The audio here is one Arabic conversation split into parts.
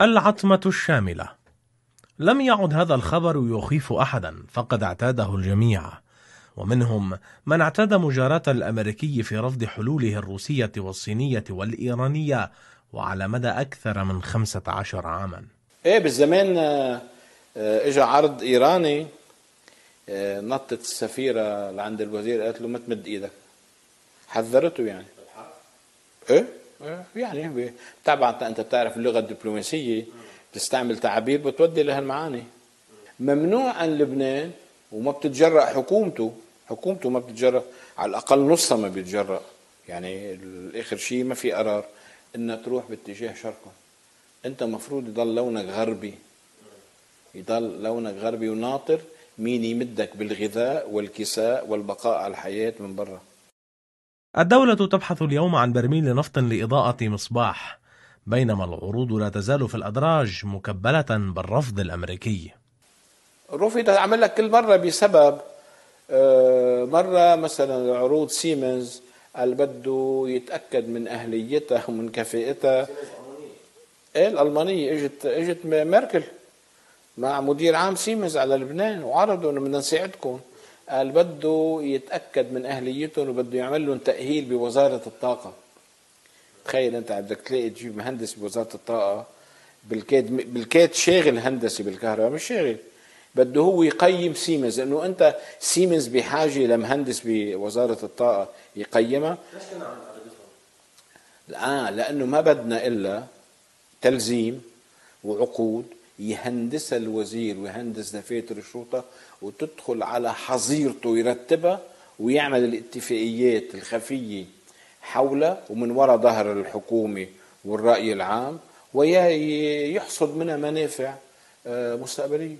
العتمة الشاملة. لم يعد هذا الخبر يخيف أحدا فقد اعتاده الجميع. ومنهم من اعتاد مجاراة الأمريكي في رفض حلوله الروسية والصينية والإيرانية وعلى مدى أكثر من خمسة عشر عاما. إيه بالزمان آه، آه، اجى عرض إيراني آه، نطت السفيرة لعند الوزير قالت له ما تمد إيدك. حذرته يعني. إيه، يعني طبعا أنت بتعرف اللغة الدبلوماسية بتستعمل تعابير بتودي لها المعاني. ممنوع عن لبنان وما بتتجرأ حكومته. حكومته ما بتتجرأ على الأقل نصها ما بيتجرأ. يعني آخر شيء ما في قرار إنها تروح باتجاه شرقا أنت مفروض يضل لونك غربي. يضل لونك غربي وناطر مين يمدك بالغذاء والكساء والبقاء على الحياة من برا. الدولة تبحث اليوم عن برميل نفط لإضاءة مصباح بينما العروض لا تزال في الأدراج مكبلة بالرفض الأمريكي. رفضت عمل لك كل مرة بسبب آه، مرة مثلا عروض سيمنز قال بده يتأكد من أهليتها ومن كفاءتها. إيه الألمانية. إجت إجت ميركل مع مدير عام سيمنز على لبنان وعرضوا إنه بدنا نساعدكم. قال بده يتأكد من أهليتهم وبده يعمل لهم تأهيل بوزارة الطاقة. تخيل أنت بدك تلاقي تجيب مهندس بوزارة الطاقة بالكاد بالكاد شاغل هندسي بالكهرباء مش شاغل. بده هو يقيم سيمنز لأنه أنت سيمنز بحاجة لمهندس بوزارة الطاقة يقيمها. ليش عم آه لأنه ما بدنا إلا تلزيم وعقود يهندسها الوزير ويهندس دفاتر الشرطة وتدخل على حظيرته يرتبها ويعمل الاتفاقيات الخفية حوله ومن وراء ظهر الحكومة والرأي العام ويحصد منها منافع آه، مستقبلية.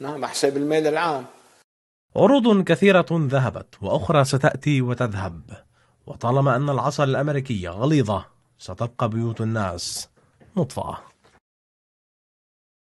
نعم حساب المال العام. عروض كثيرة ذهبت وأخرى ستأتي وتذهب. وطالما أن العصا الأمريكية غليظة ستبقى بيوت الناس مطفأة.